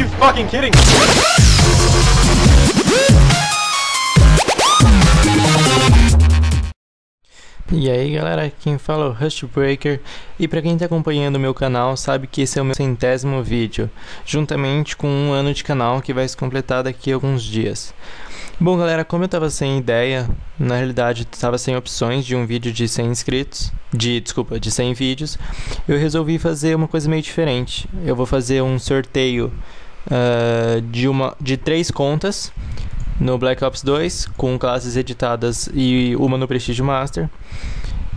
you fucking kidding? E aí galera, quem fala é o Rush Breaker e para quem está acompanhando o meu canal sabe que esse é o meu centésimo vídeo, juntamente com um ano de canal que vai se completar daqui a alguns dias. Bom galera, como eu estava sem ideia, na realidade estava sem opções de um vídeo de 100 inscritos, de, desculpa, de 100 vídeos, eu resolvi fazer uma coisa meio diferente. Eu vou fazer um sorteio uh, de, uma, de três contas no Black Ops 2, com classes editadas e uma no Prestige Master.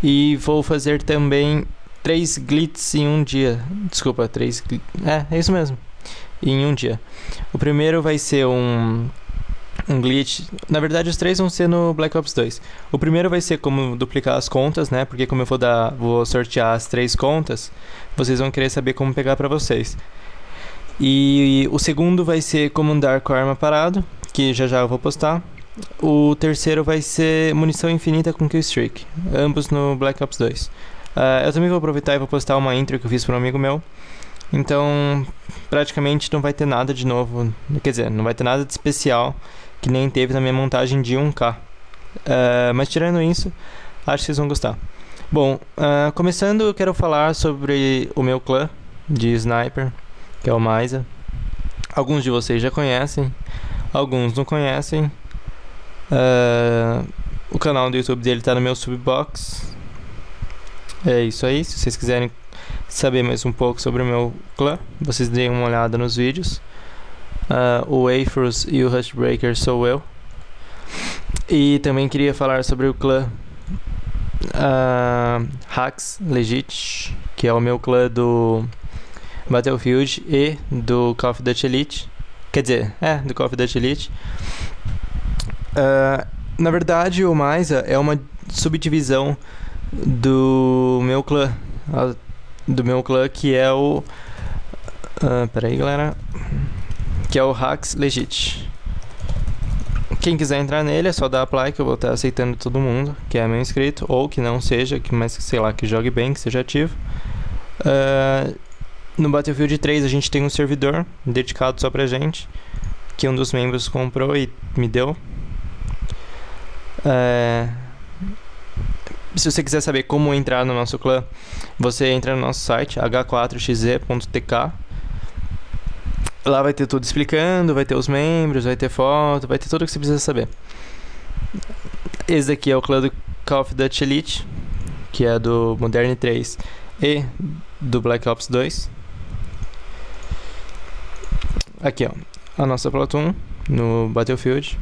E vou fazer também três glitches em um dia. Desculpa, três. É, é isso mesmo. Em um dia. O primeiro vai ser um um glitch. Na verdade, os três vão ser no Black Ops 2. O primeiro vai ser como duplicar as contas, né? Porque como eu vou dar, vou sortear as três contas, vocês vão querer saber como pegar para vocês. E o segundo vai ser como andar com a arma parado, que já já eu vou postar. O terceiro vai ser munição infinita com killstreak, ambos no Black Ops 2. Uh, ah, eu também vou aproveitar e vou postar uma intro que eu fiz para um amigo meu. Então, praticamente não vai ter nada de novo, quer dizer, não vai ter nada de especial que nem teve na minha montagem de 1K. Uh, ah, mas tirando isso, acho que vocês vão gostar. Bom, uh, começando, eu quero falar sobre o meu clã de sniper que é o Maisa. Alguns de vocês já conhecem, alguns não conhecem. Uh, o canal do YouTube dele está no meu subbox. É isso aí. Se vocês quiserem saber mais um pouco sobre o meu clã, vocês deem uma olhada nos vídeos. Uh, o Afros e o Rushbreaker sou eu. E também queria falar sobre o clã uh, Hacks Legit, que é o meu clã do Battlefield e do Call of Duty Elite. Quer dizer, é, do Call of Duty Elite. Uh, na verdade, o Maisa é uma subdivisão do meu clã. Do meu clã que é o. Uh, peraí, galera. Que é o Hacks Legit. Quem quiser entrar nele é só dar apply que eu vou estar aceitando todo mundo que é meu inscrito ou que não seja, que mas sei lá, que jogue bem, que seja ativo. Uh, no Battlefield 3 a gente tem um servidor dedicado só pra gente, que um dos membros comprou e me deu. É... Se você quiser saber como entrar no nosso clã, você entra no nosso site h4xe.tk. Lá vai ter tudo explicando, vai ter os membros, vai ter foto, vai ter tudo o que você precisa saber. Esse daqui é o clã do Call of Duty Elite, que é do Modern 3 e do Black Ops 2. Aqui, ó, a nossa Platoon no Battlefield.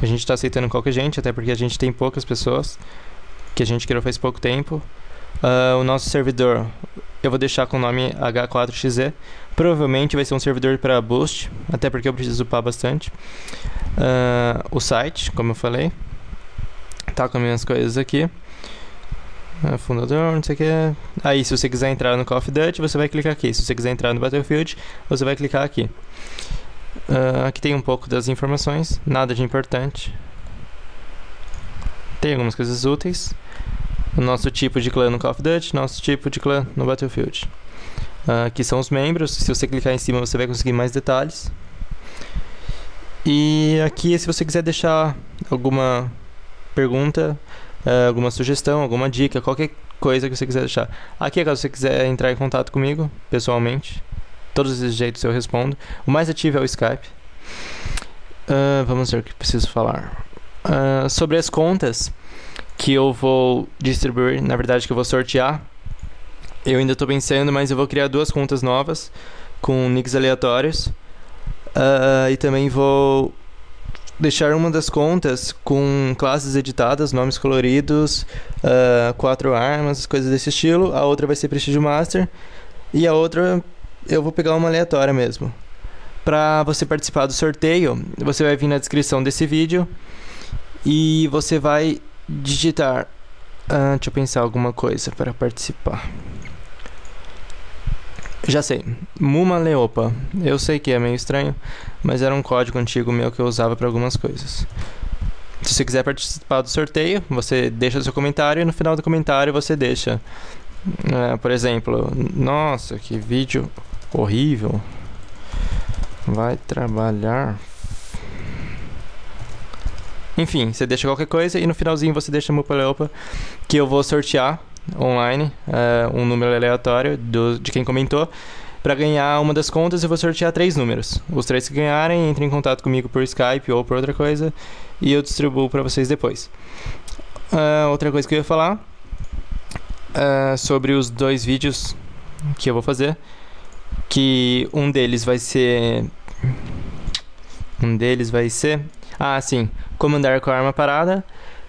A gente está aceitando qualquer gente, até porque a gente tem poucas pessoas que a gente criou faz pouco tempo. Uh, o nosso servidor eu vou deixar com o nome H4XZ. Provavelmente vai ser um servidor para Boost, até porque eu preciso upar bastante. Uh, o site, como eu falei, tá com as minhas coisas aqui. Fundador, não sei o que. Aí, se você quiser entrar no Call of Duty, você vai clicar aqui. Se você quiser entrar no Battlefield, você vai clicar aqui. Uh, aqui tem um pouco das informações, nada de importante. Tem algumas coisas úteis. O nosso tipo de clã no Call of Duty, nosso tipo de clã no Battlefield. Uh, aqui são os membros, se você clicar em cima você vai conseguir mais detalhes. E aqui se você quiser deixar alguma pergunta, uh, alguma sugestão, alguma dica, qualquer coisa que você quiser deixar. Aqui é caso você quiser entrar em contato comigo pessoalmente, todos esses jeitos eu respondo. O mais ativo é o Skype. Uh, vamos ver o que preciso falar. Uh, sobre as contas que eu vou distribuir, na verdade que eu vou sortear. Eu ainda estou pensando, mas eu vou criar duas contas novas com nicks aleatórios. Uh, e também vou deixar uma das contas com classes editadas, nomes coloridos, uh, quatro armas, coisas desse estilo. A outra vai ser Prestígio Master. E a outra eu vou pegar uma aleatória mesmo. Para você participar do sorteio, você vai vir na descrição desse vídeo e você vai digitar. Uh, deixa eu pensar alguma coisa para participar. Já sei, Muma Leopa. Eu sei que é meio estranho, mas era um código antigo meu que eu usava para algumas coisas. Se você quiser participar do sorteio, você deixa seu comentário e no final do comentário você deixa, uh, por exemplo, nossa, que vídeo horrível. vai trabalhar. Enfim, você deixa qualquer coisa e no finalzinho você deixa Mupaleopa que eu vou sortear online uh, um número aleatório do, de quem comentou. Para ganhar uma das contas, eu vou sortear três números. Os três que ganharem, entrem em contato comigo por Skype ou por outra coisa e eu distribuo para vocês depois. Uh, outra coisa que eu ia falar uh, sobre os dois vídeos que eu vou fazer, que um deles vai ser um deles vai ser ah sim comandar com a arma parada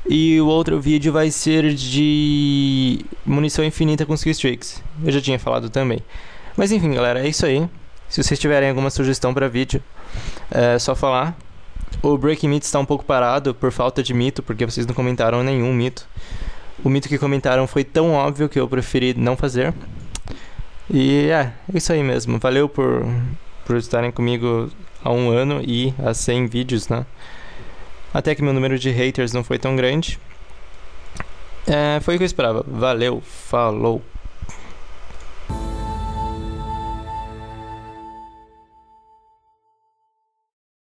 e o outro vídeo vai ser de munição infinita com skill streaks. Eu já tinha falado também. Mas enfim, galera, é isso aí. Se vocês tiverem alguma sugestão para vídeo, é só falar. O Breaking Myth está um pouco parado por falta de mito, porque vocês não comentaram nenhum mito. O mito que comentaram foi tão óbvio que eu preferi não fazer. E é, é isso aí mesmo. Valeu por, por estarem comigo há um ano e há 100 vídeos, né? Até que meu número de haters não foi tão grande. É, foi o que eu esperava. Valeu, falou.